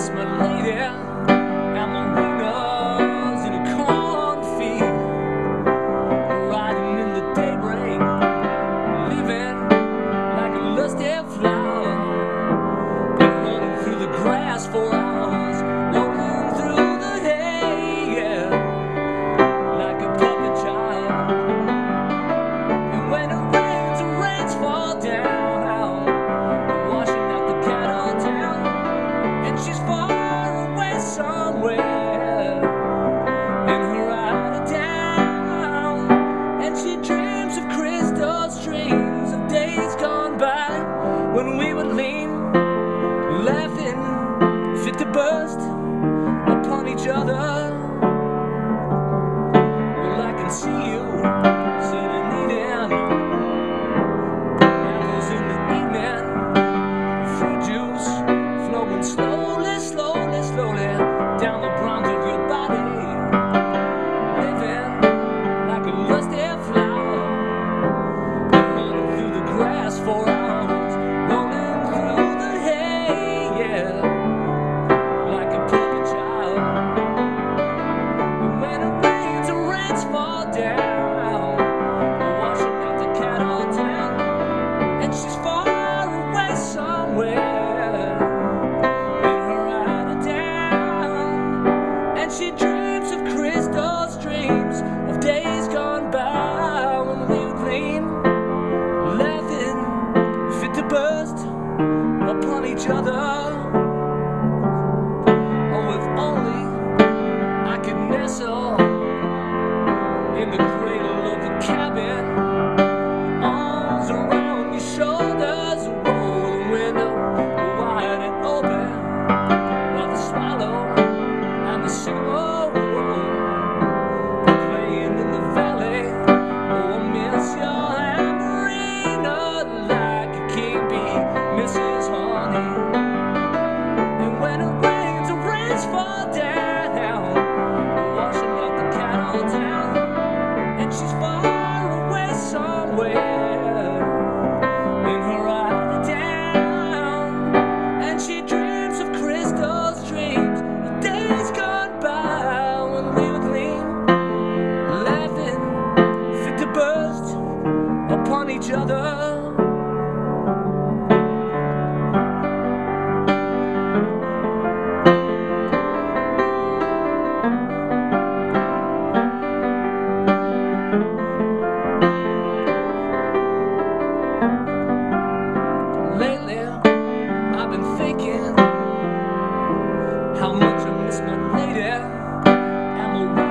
It's my lady, when we were lean, laughing, fit to burst upon each other. Well, I can see you sitting eating apples in the evening, fruit juice. each other. Lately, I've been thinking how much I miss my lady. I'm away.